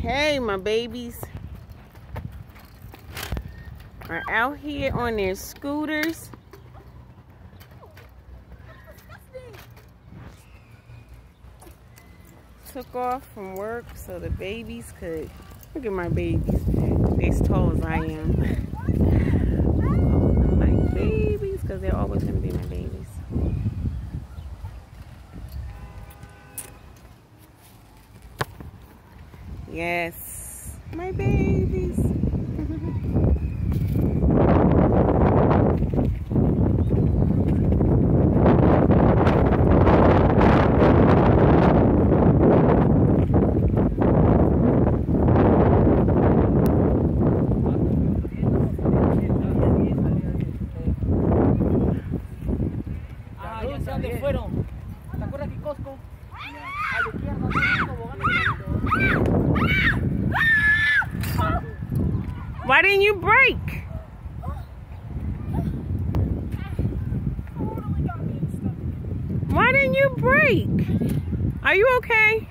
Hey, my babies are out here on their scooters. Took off from work so the babies could, look at my babies. They're as tall as I am. my babies, because they're always going to be Yes, my babies. Ah, ya sé dónde fueron. ¿Te acuerdas que Costco? Why didn't you brake? Why didn't you brake? Are you okay?